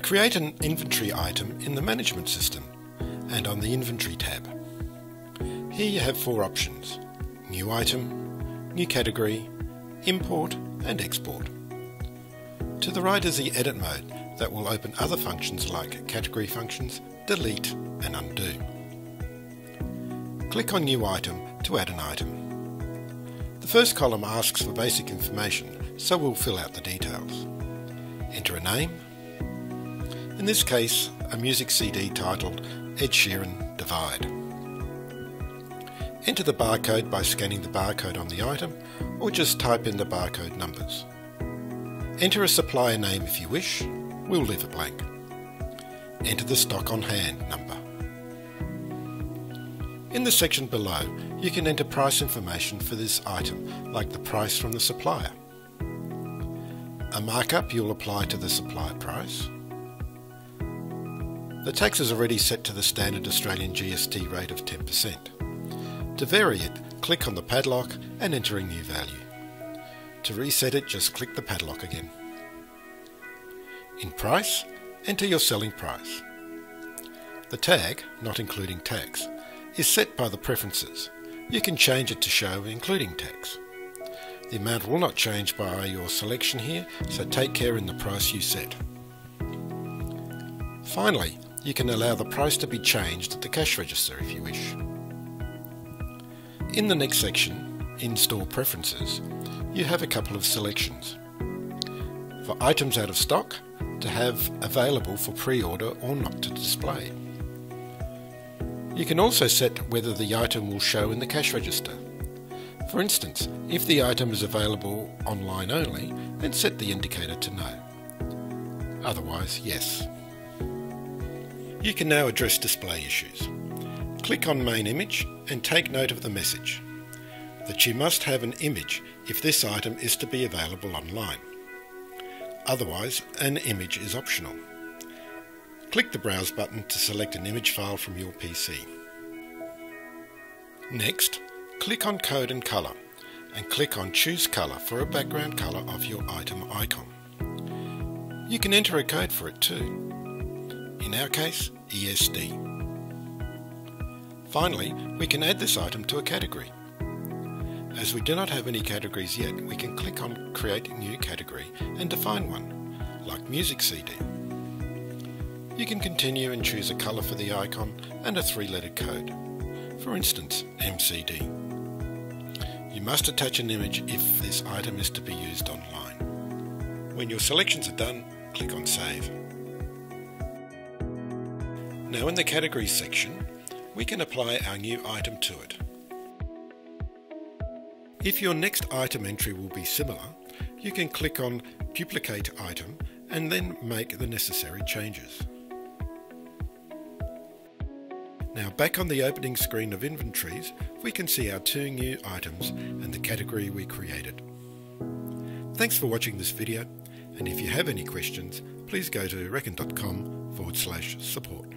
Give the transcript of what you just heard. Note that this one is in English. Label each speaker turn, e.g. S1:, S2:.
S1: create an inventory item in the management system and on the inventory tab. Here you have four options, new item, new category, import and export. To the right is the edit mode that will open other functions like category functions, delete and undo. Click on new item to add an item. The first column asks for basic information, so we'll fill out the details. Enter a name, in this case a music CD titled Ed Sheeran Divide. Enter the barcode by scanning the barcode on the item or just type in the barcode numbers. Enter a supplier name if you wish, we'll leave it blank. Enter the stock on hand number. In the section below you can enter price information for this item like the price from the supplier. A markup you'll apply to the supplier price the tax is already set to the standard Australian GST rate of 10%. To vary it, click on the padlock and enter a new value. To reset it, just click the padlock again. In price, enter your selling price. The tag, not including tax, is set by the preferences. You can change it to show including tax. The amount will not change by your selection here, so take care in the price you set. Finally, you can allow the price to be changed at the cash register if you wish. In the next section, In Store Preferences, you have a couple of selections. For items out of stock, to have available for pre-order or not to display. You can also set whether the item will show in the cash register. For instance, if the item is available online only, then set the indicator to no. Otherwise, yes. You can now address display issues. Click on Main Image and take note of the message that you must have an image if this item is to be available online. Otherwise, an image is optional. Click the Browse button to select an image file from your PC. Next, click on Code and Color and click on Choose Color for a background color of your item icon. You can enter a code for it too. In our case, ESD. Finally, we can add this item to a category. As we do not have any categories yet, we can click on Create New Category and define one, like Music CD. You can continue and choose a colour for the icon and a three-letter code, for instance MCD. You must attach an image if this item is to be used online. When your selections are done, click on Save. Now in the Categories section, we can apply our new item to it. If your next item entry will be similar, you can click on Duplicate Item and then make the necessary changes. Now back on the opening screen of inventories, we can see our two new items and the category we created. Thanks for watching this video, and if you have any questions, please go to reckon.com forward slash support.